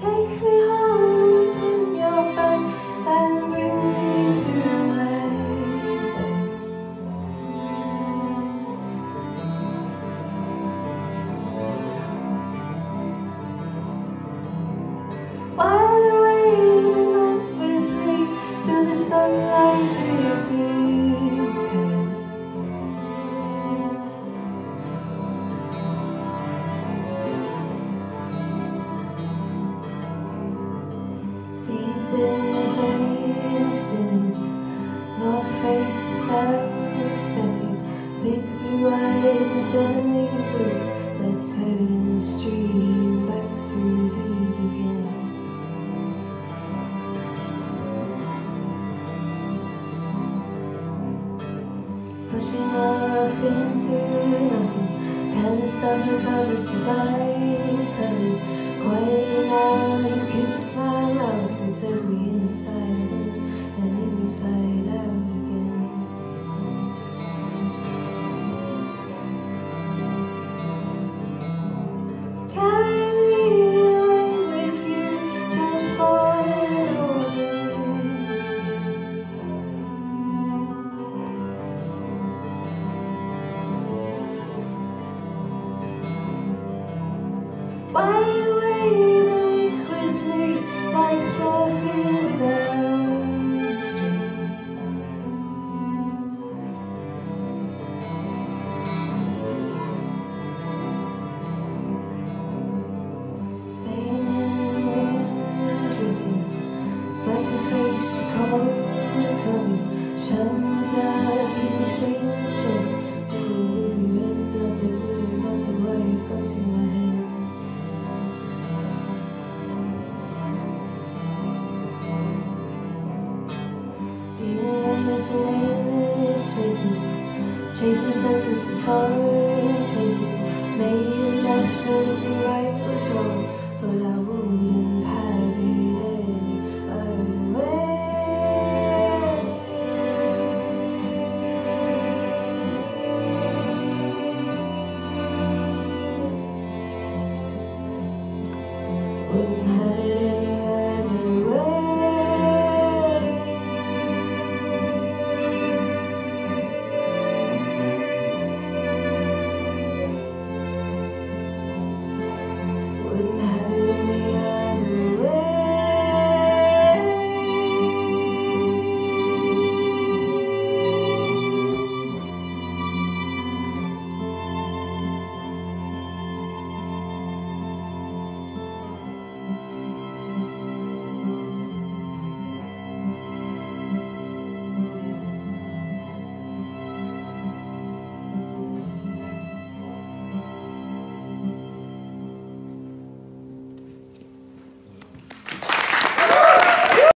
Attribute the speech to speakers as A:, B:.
A: Take me Seeds in the vein spinning, north face to south stepping, big blue eyes and suddenly boots that turn and stream back to the beginning. Pushing off into nothing, the colors, the bright colors. Quietly now, you kiss my mouth, it turns me inside in and inside out While away the week with me, like surfing without string. The wind but to face the cold coming. Shut me down, keep me straight in the chest. Chasing senses to foreign places. Made a left turn to see right was wrong But I wouldn't have it any other way. Wouldn't have it